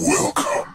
Welcome.